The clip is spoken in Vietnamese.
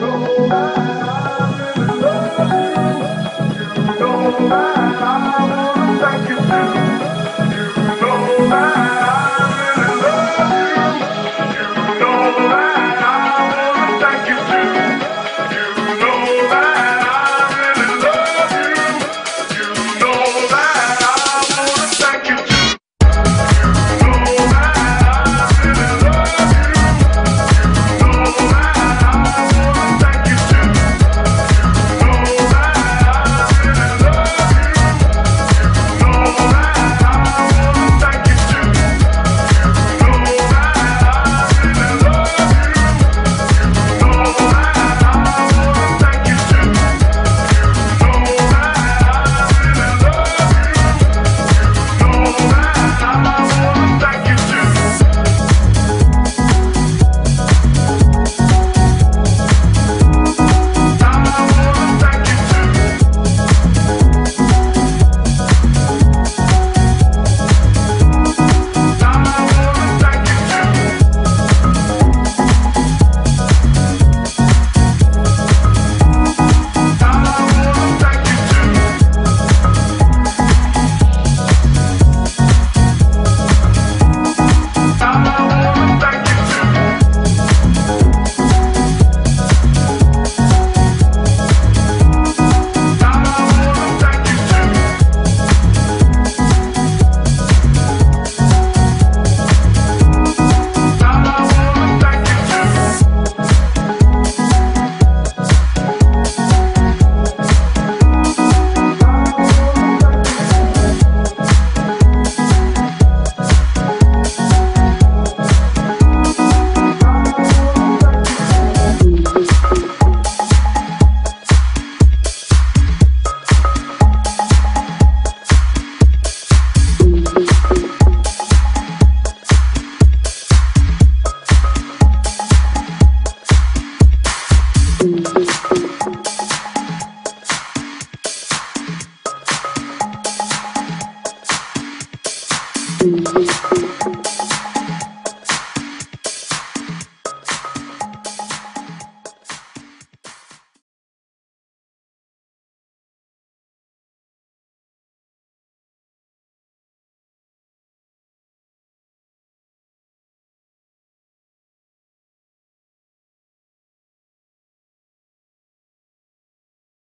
Oh, Música